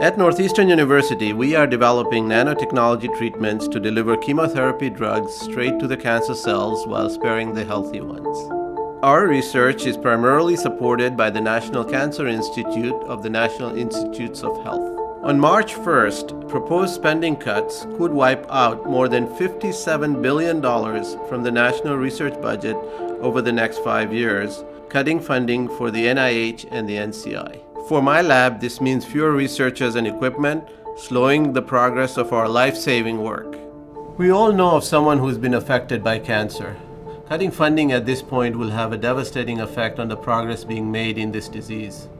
At Northeastern University, we are developing nanotechnology treatments to deliver chemotherapy drugs straight to the cancer cells while sparing the healthy ones. Our research is primarily supported by the National Cancer Institute of the National Institutes of Health. On March 1st, proposed spending cuts could wipe out more than $57 billion from the national research budget over the next five years, cutting funding for the NIH and the NCI. For my lab, this means fewer researchers and equipment, slowing the progress of our life-saving work. We all know of someone who's been affected by cancer. Cutting funding at this point will have a devastating effect on the progress being made in this disease.